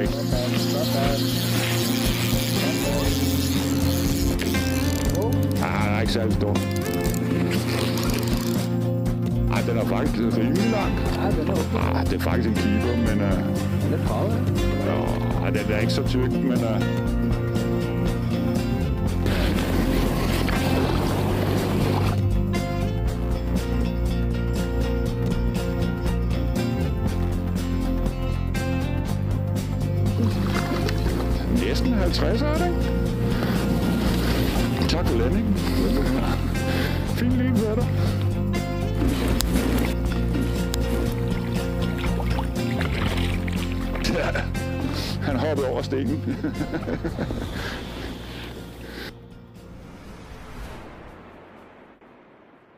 ikke. Ah, den er ikke særlig stor. Ej, den er faktisk rimelig lang. Ja, den er. Ah, det er faktisk en keeper, men... Uh, Den er farvet. ja, den er ikke så tyk, men... Uh, Næsten 50 er det, ikke? Tak for landingen. Fint lige med dig. Han hoppede over stenen.